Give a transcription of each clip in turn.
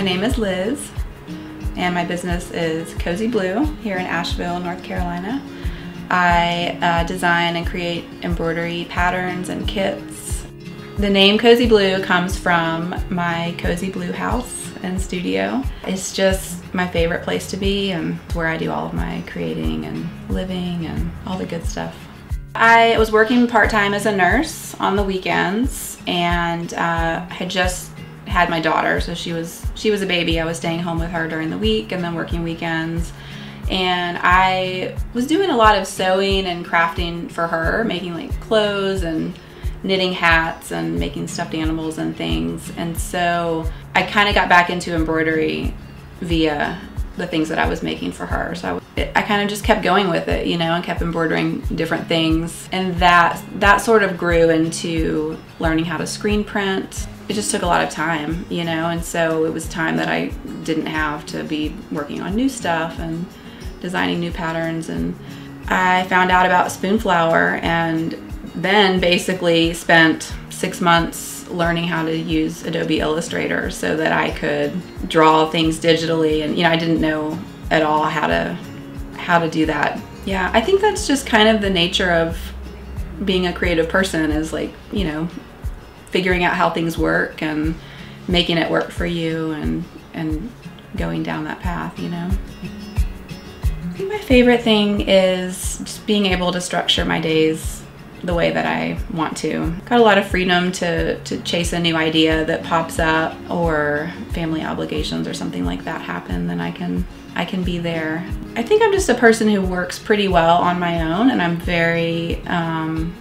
My name is Liz, and my business is Cozyblue here in Asheville, North Carolina. I uh, design and create embroidery patterns and kits. The name Cozyblue comes from my Cozy Blue house and studio. It's just my favorite place to be and where I do all of my creating and living and all the good stuff. I was working part-time as a nurse on the weekends and uh, had just had my daughter, so she was she was a baby. I was staying home with her during the week and then working weekends. And I was doing a lot of sewing and crafting for her, making like clothes and knitting hats and making stuffed animals and things. And so I kind of got back into embroidery via the things that I was making for her. So I, I kind of just kept going with it, you know, and kept embroidering different things. And that that sort of grew into learning how to screen print it just took a lot of time, you know, and so it was time that I didn't have to be working on new stuff and designing new patterns. And I found out about Spoonflower and then basically spent six months learning how to use Adobe Illustrator so that I could draw things digitally. And, you know, I didn't know at all how to how to do that. Yeah, I think that's just kind of the nature of being a creative person is like, you know, figuring out how things work and making it work for you and and going down that path, you know. I think my favorite thing is just being able to structure my days the way that I want to. Got a lot of freedom to, to chase a new idea that pops up or family obligations or something like that happen, then I can I can be there. I think I'm just a person who works pretty well on my own and I'm very um,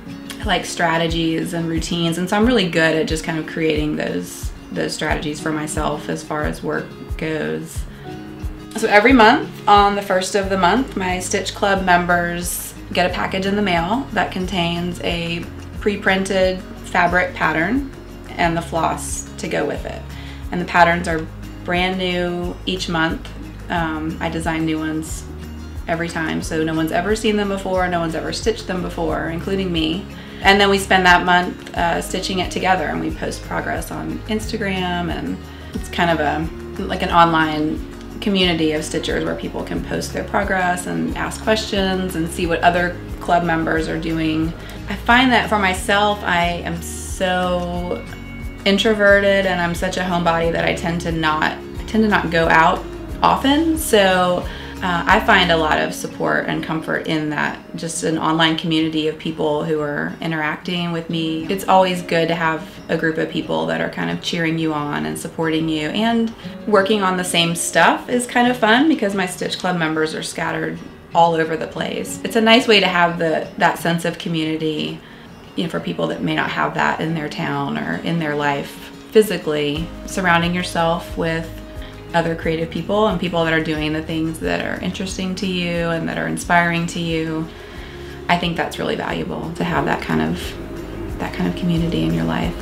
like strategies and routines and so I'm really good at just kind of creating those those strategies for myself as far as work goes. So every month on the first of the month my Stitch Club members get a package in the mail that contains a pre-printed fabric pattern and the floss to go with it. And the patterns are brand new each month. Um, I design new ones every time so no one's ever seen them before, no one's ever stitched them before, including me. And then we spend that month uh, stitching it together and we post progress on Instagram and it's kind of a like an online community of stitchers where people can post their progress and ask questions and see what other club members are doing. I find that for myself I am so introverted and I'm such a homebody that I tend to not I tend to not go out often. So uh, I find a lot of support and comfort in that just an online community of people who are interacting with me. It's always good to have a group of people that are kind of cheering you on and supporting you and working on the same stuff is kind of fun because my Stitch Club members are scattered all over the place. It's a nice way to have the that sense of community you know, for people that may not have that in their town or in their life physically, surrounding yourself with other creative people and people that are doing the things that are interesting to you and that are inspiring to you. I think that's really valuable to have that kind of that kind of community in your life.